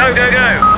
Go, go, go.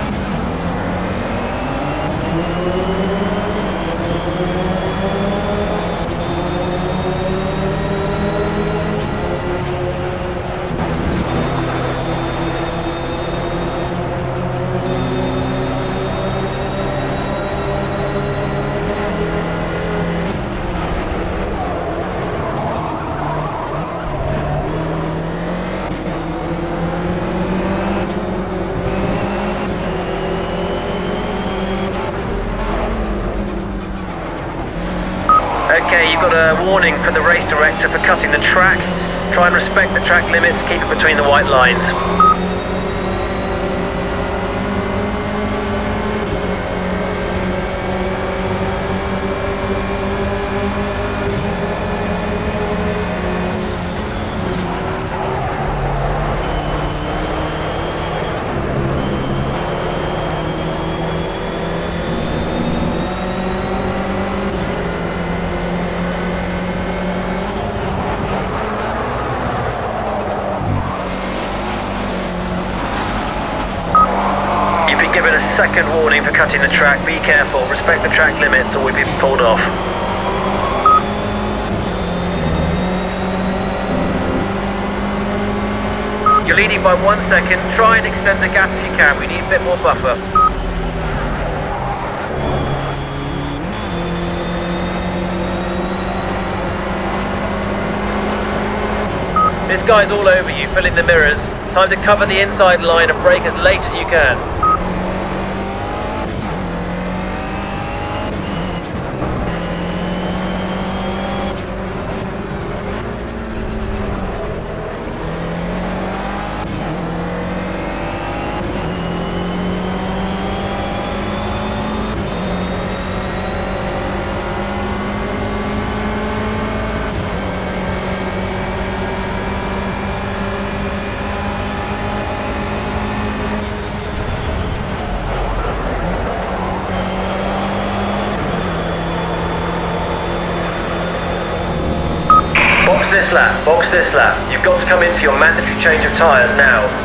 Got a warning from the race director for cutting the track. Try and respect the track limits, keep it between the white lines. You've been given a second warning for cutting the track. Be careful, respect the track limits or we'll be pulled off. You're leading by one second. Try and extend the gap if you can. We need a bit more buffer. This guy's all over you, filling the mirrors. Time to cover the inside line and brake as late as you can. Box this lap, box this lap. You've got to come in for your mandatory change of tyres now.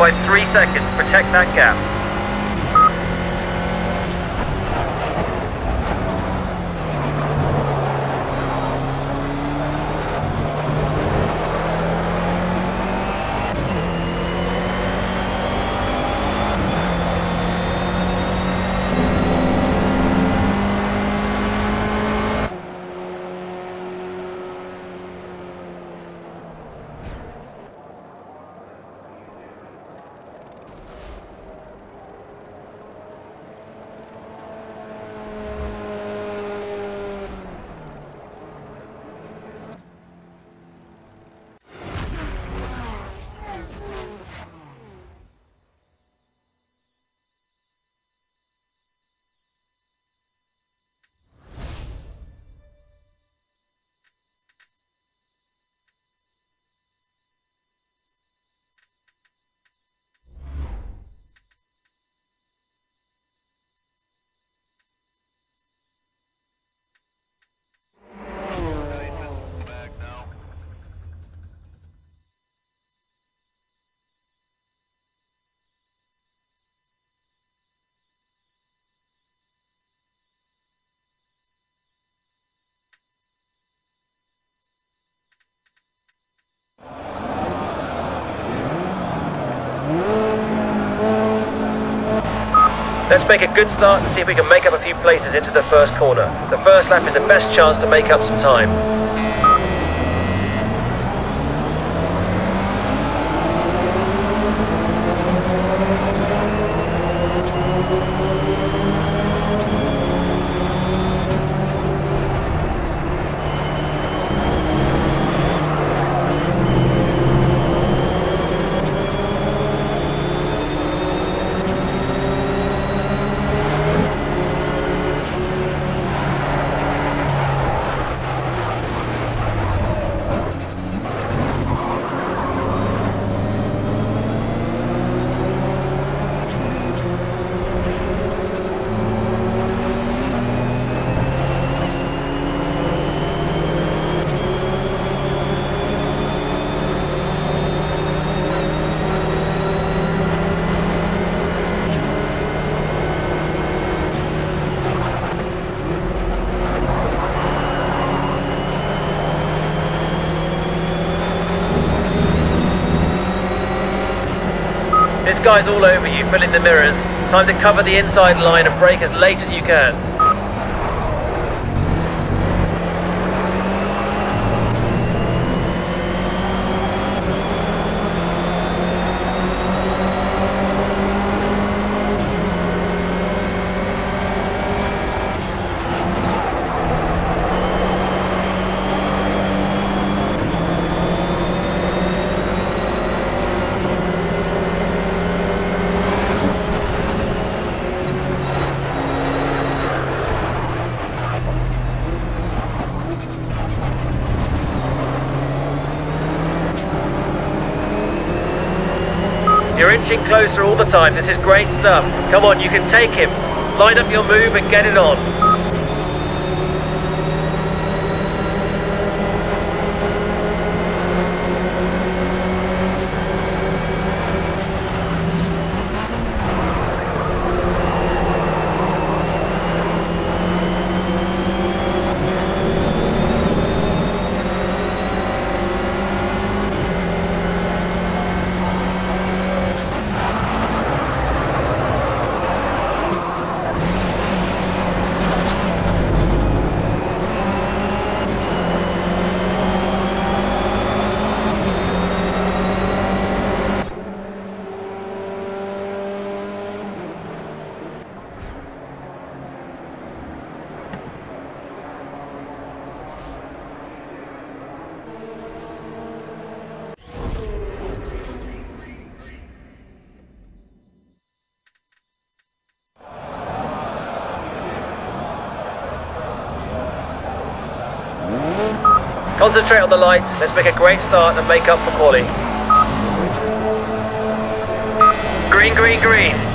By three seconds. Protect that gap. Let's make a good start and see if we can make up a few places into the first corner. The first lap is the best chance to make up some time. Guy's all over you, filling the mirrors. Time to cover the inside line and brake as late as you can. You're inching closer all the time. This is great stuff. Come on, you can take him. Line up your move and get it on. Concentrate on the lights. Let's make a great start and make up for quali. Green, green, green.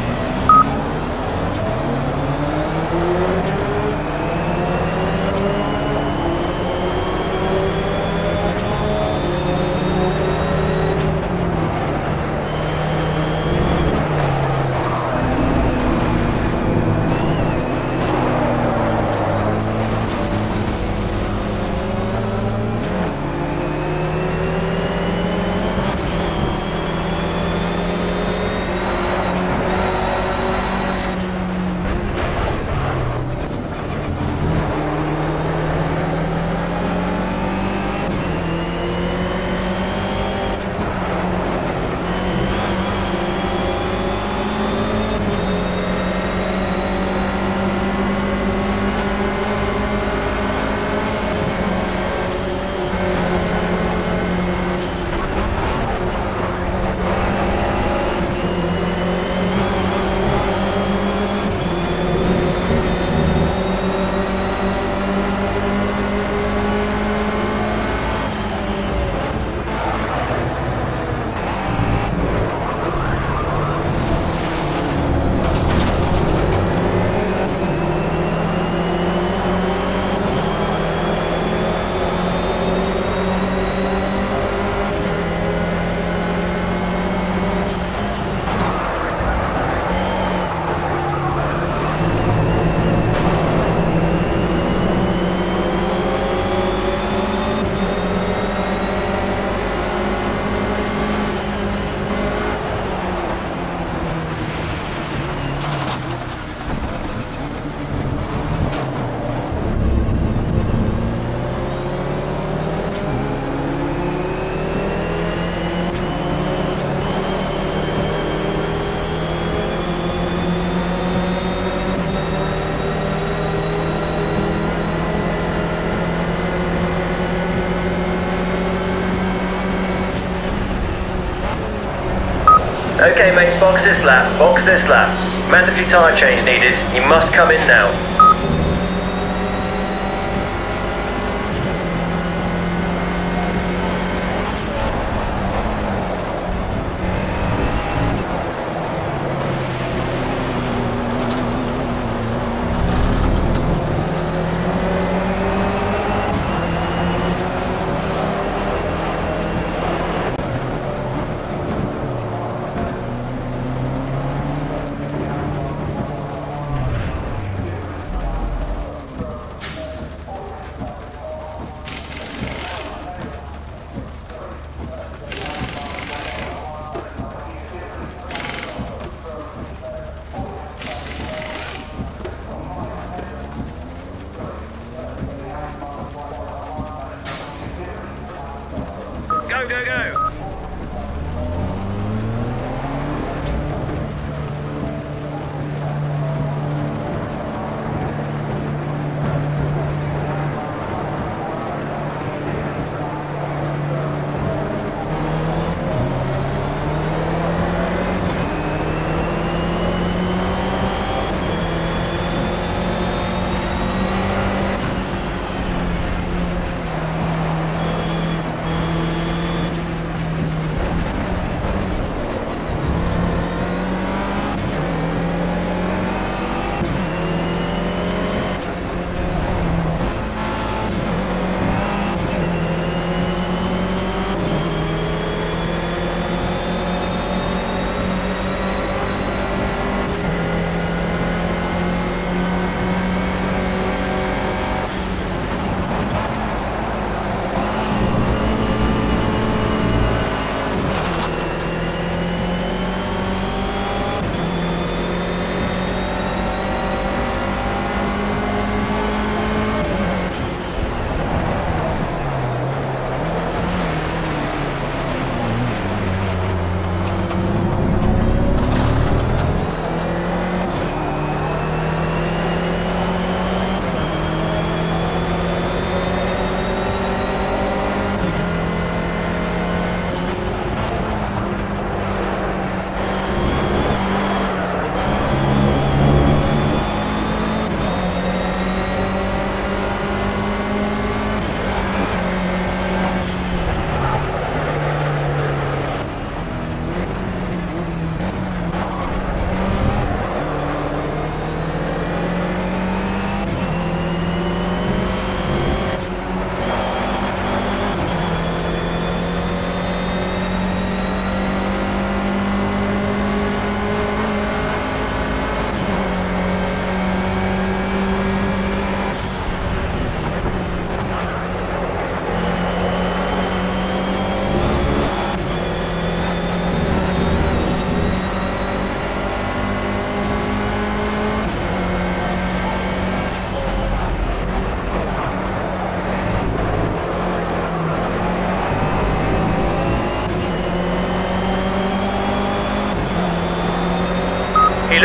Okay, mate, box this lap, box this lap. Mandatory tyre change needed. You must come in now.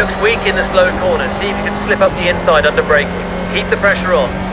Looks weak in the slow corner. See if you can slip up the inside under braking. Keep the pressure on.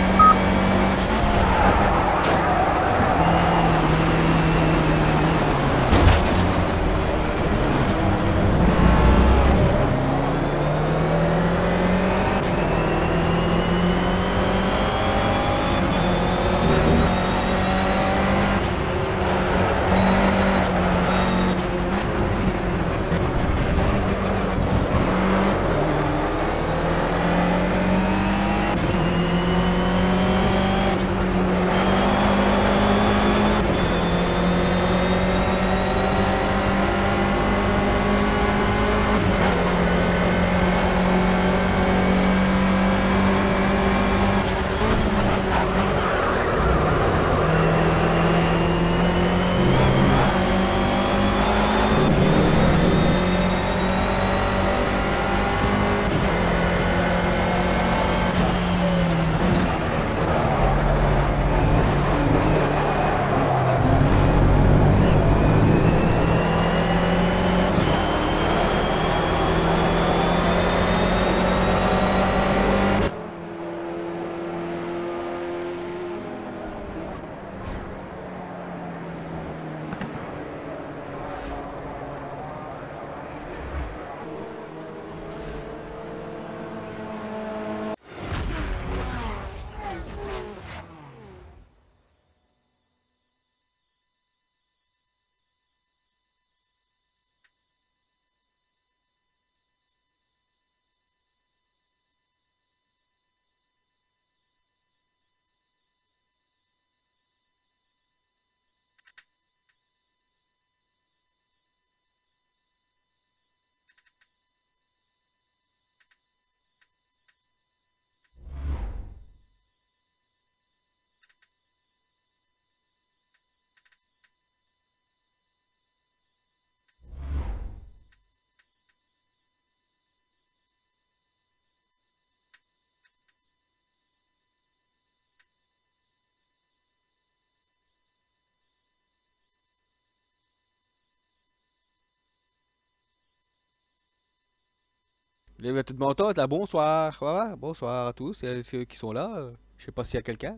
Lève tout mon temps, bonsoir. bonsoir à tous, ceux qui sont là. Je sais pas s'il y a quelqu'un.